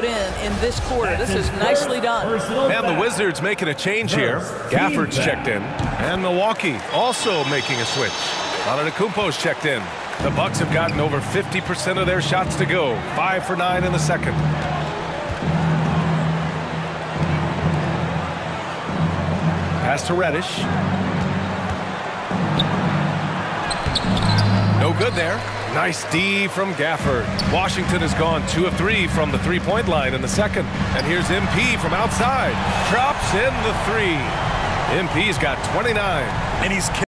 put in in this quarter. This is nicely done. And the Wizards making a change here. Gafford's checked in. And Milwaukee also making a switch. Antetokounmpo's checked in. The Bucks have gotten over 50% of their shots to go. Five for nine in the second. Pass to Reddish. No good there. Nice D from Gafford. Washington has gone two of three from the three-point line in the second. And here's MP from outside. Drops in the three. MP's got 29. And he's